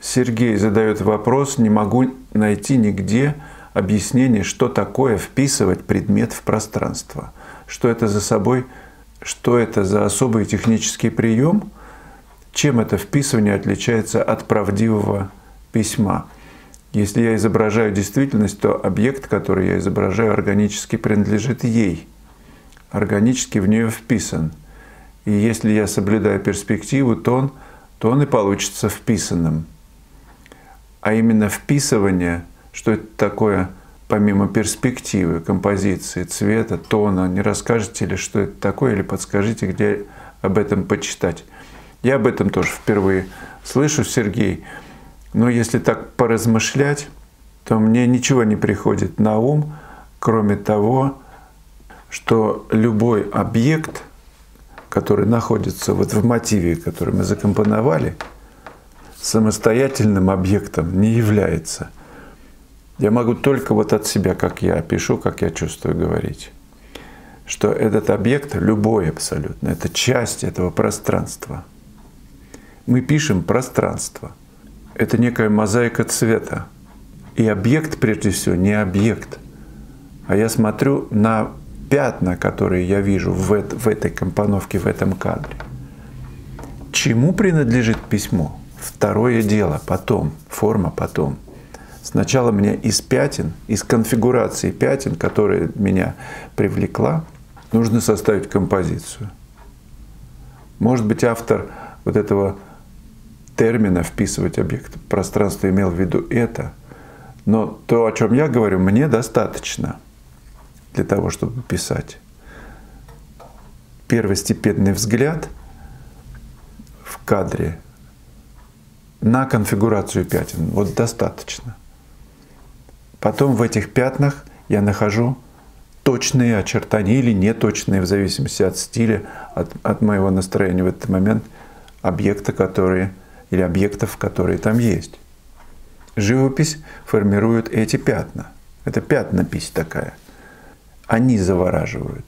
Сергей задает вопрос, не могу найти нигде объяснение, что такое вписывать предмет в пространство. Что это за собой, что это за особый технический прием, чем это вписывание отличается от правдивого письма. Если я изображаю действительность, то объект, который я изображаю, органически принадлежит ей, органически в нее вписан. И если я соблюдаю перспективу, то он, то он и получится вписанным. А именно вписывание, что это такое, помимо перспективы, композиции, цвета, тона, не расскажете ли, что это такое, или подскажите, где об этом почитать. Я об этом тоже впервые слышу, Сергей. Но если так поразмышлять, то мне ничего не приходит на ум, кроме того, что любой объект, который находится вот в мотиве, который мы закомпоновали, самостоятельным объектом не является. Я могу только вот от себя, как я пишу, как я чувствую, говорить, что этот объект, любой абсолютно, это часть этого пространства. Мы пишем пространство – это некая мозаика цвета. И объект, прежде всего, не объект. А я смотрю на пятна, которые я вижу в, в этой компоновке, в этом кадре. Чему принадлежит письмо? Второе дело, потом, форма потом. Сначала мне из пятен, из конфигурации пятен, которая меня привлекла, нужно составить композицию. Может быть, автор вот этого термина вписывать объект пространства имел в виду это. Но то, о чем я говорю, мне достаточно для того, чтобы писать. Первостепенный взгляд в кадре на конфигурацию пятен. Вот достаточно. Потом в этих пятнах я нахожу точные очертания или неточные, в зависимости от стиля, от, от моего настроения в этот момент, объекта, которые или объектов, которые там есть. Живопись формирует эти пятна. Это пятнопись такая. Они завораживают.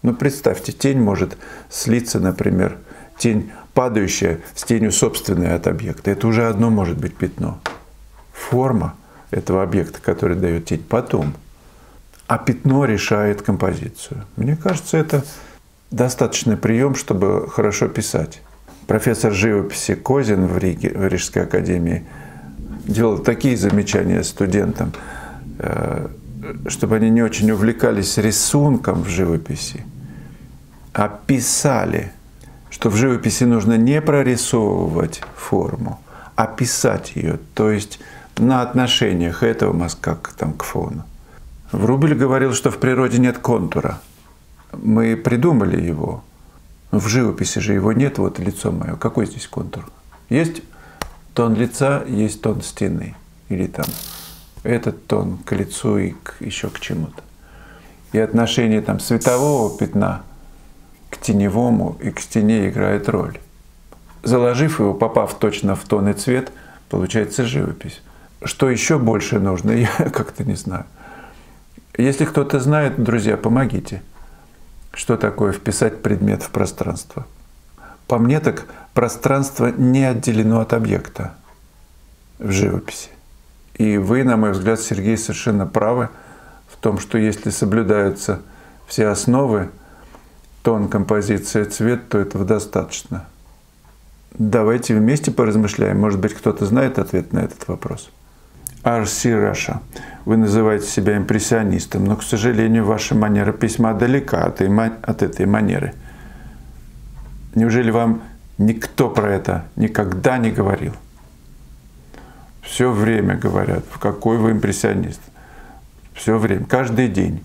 Ну, представьте, тень может слиться, например, тень падающая с тенью собственной от объекта. Это уже одно может быть пятно. Форма этого объекта, который дает тень, потом. А пятно решает композицию. Мне кажется, это достаточный прием, чтобы хорошо писать профессор живописи Козин в, Риге, в Рижской академии делал такие замечания студентам, э, чтобы они не очень увлекались рисунком в живописи, а писали, что в живописи нужно не прорисовывать форму, а писать ее, то есть на отношениях этого мазка там, к фону. Врубель говорил, что в природе нет контура. Мы придумали его, в живописи же его нет, вот лицо мое. Какой здесь контур? Есть тон лица, есть тон стены. Или там этот тон к лицу и к, еще к чему-то. И отношение там светового пятна к теневому и к стене играет роль. Заложив его, попав точно в тон и цвет, получается живопись. Что еще больше нужно, я как-то не знаю. Если кто-то знает, друзья, помогите – что такое вписать предмет в пространство? По мне так пространство не отделено от объекта в живописи. И вы, на мой взгляд, Сергей, совершенно правы в том, что если соблюдаются все основы, тон, композиция, цвет, то этого достаточно. Давайте вместе поразмышляем. Может быть, кто-то знает ответ на этот вопрос. RC Russia. Вы называете себя импрессионистом, но, к сожалению, ваша манера письма далека от, от этой манеры. Неужели вам никто про это никогда не говорил? Все время говорят, в какой вы импрессионист. Все время, каждый день.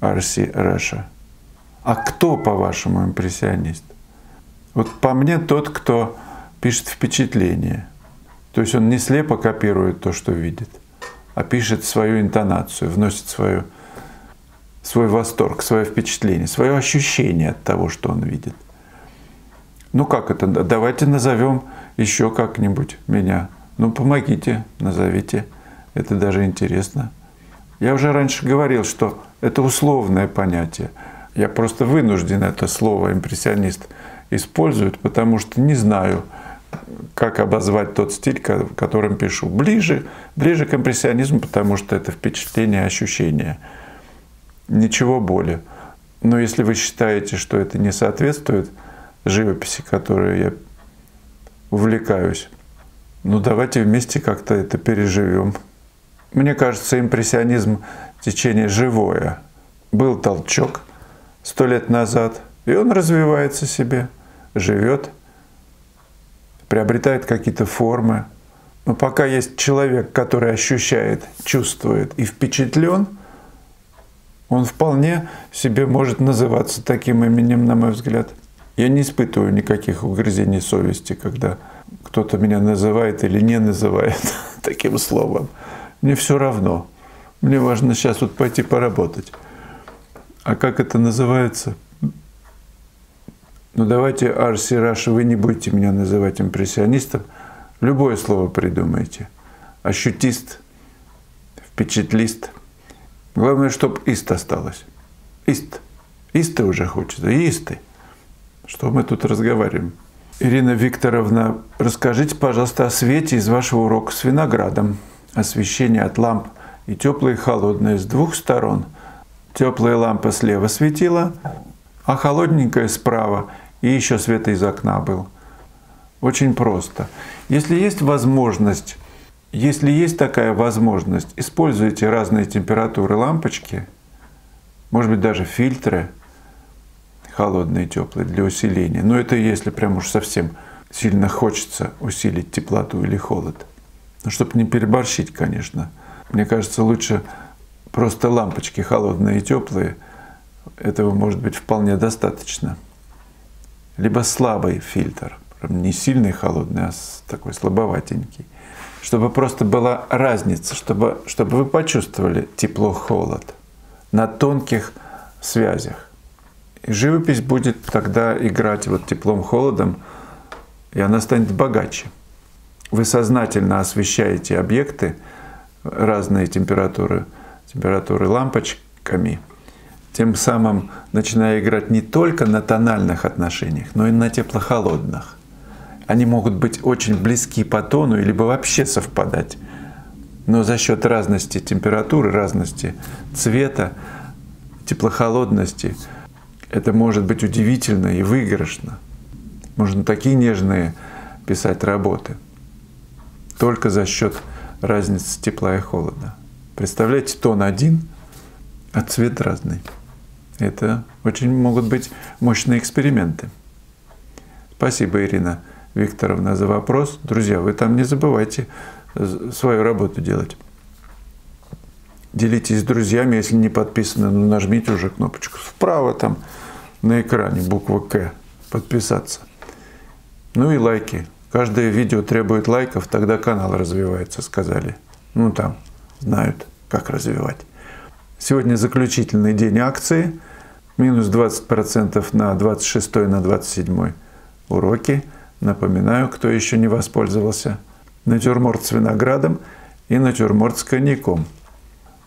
RC Russia. А кто, по-вашему, импрессионист? Вот по мне тот, кто пишет впечатление – то есть он не слепо копирует то, что видит, а пишет свою интонацию, вносит свою, свой восторг, свое впечатление, свое ощущение от того, что он видит. Ну как это? Давайте назовем еще как-нибудь меня. Ну помогите, назовите. Это даже интересно. Я уже раньше говорил, что это условное понятие. Я просто вынужден это слово импрессионист использовать, потому что не знаю, как обозвать тот стиль, которым пишу. Ближе, ближе к импрессионизму, потому что это впечатление, ощущение. Ничего более. Но если вы считаете, что это не соответствует живописи, которой я увлекаюсь, ну давайте вместе как-то это переживем. Мне кажется, импрессионизм течение живое. Был толчок сто лет назад, и он развивается себе, живет, приобретает какие-то формы. Но пока есть человек, который ощущает, чувствует и впечатлен, он вполне себе может называться таким именем, на мой взгляд. Я не испытываю никаких угрызений совести, когда кто-то меня называет или не называет таким словом. Мне все равно. Мне важно сейчас вот пойти поработать. А как это называется? Ну давайте, Арси Раша, вы не будете меня называть импрессионистом. Любое слово придумайте. Ощутист, впечатлист. Главное, чтобы ист осталось. Ист. Исты уже хочется. Исты. Что мы тут разговариваем? Ирина Викторовна, расскажите, пожалуйста, о свете из вашего урока с виноградом. Освещение от ламп и теплое и холодное с двух сторон. Теплая лампа слева светила, а холодненькая справа, и еще свет из окна был. Очень просто. Если есть возможность, если есть такая возможность, используйте разные температуры лампочки, может быть даже фильтры, холодные теплые для усиления. Но это если прям уж совсем сильно хочется усилить теплоту или холод. Ну, чтобы не переборщить, конечно. Мне кажется, лучше просто лампочки холодные и теплые. Этого может быть вполне достаточно. Либо слабый фильтр, не сильный холодный, а такой слабоватенький. Чтобы просто была разница, чтобы, чтобы вы почувствовали тепло-холод на тонких связях. И живопись будет тогда играть вот теплом-холодом, и она станет богаче. Вы сознательно освещаете объекты – разные температуры, температуры лампочками, тем самым начиная играть не только на тональных отношениях, но и на тепло-холодных. Они могут быть очень близки по тону, либо вообще совпадать. Но за счет разности температуры, разности цвета, теплохолодности, это может быть удивительно и выигрышно. Можно такие нежные писать работы. Только за счет разница тепла и холода. Представляете, тон один, а цвет разный. Это очень могут быть мощные эксперименты. Спасибо, Ирина Викторовна, за вопрос. Друзья, вы там не забывайте свою работу делать. Делитесь с друзьями, если не подписаны, ну нажмите уже кнопочку вправо там на экране, буква К, подписаться. Ну и лайки. Каждое видео требует лайков, тогда канал развивается, сказали. Ну там знают, как развивать. Сегодня заключительный день акции. Минус 20% на 26 на 27 уроки. Напоминаю, кто еще не воспользовался. Натюрморт с виноградом и натюрморт с коньяком.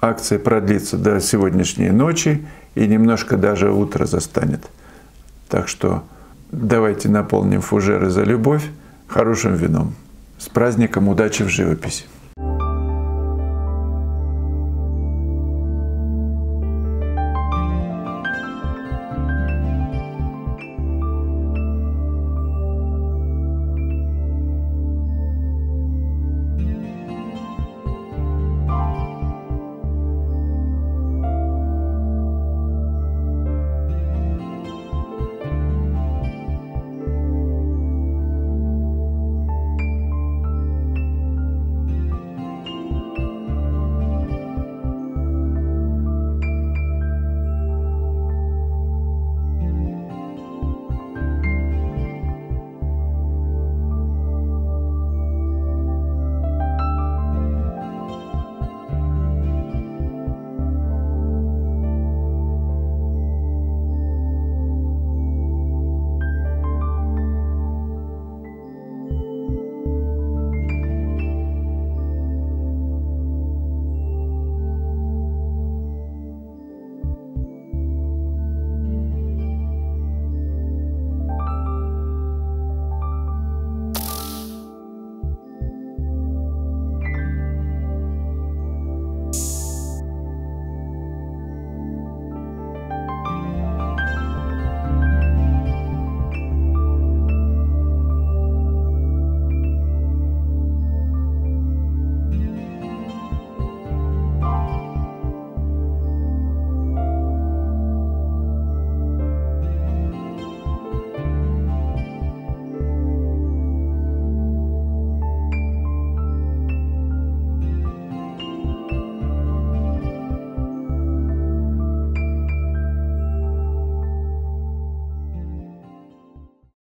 Акция продлится до сегодняшней ночи и немножко даже утро застанет. Так что давайте наполним фужеры за любовь хорошим вином. С праздником удачи в живописи!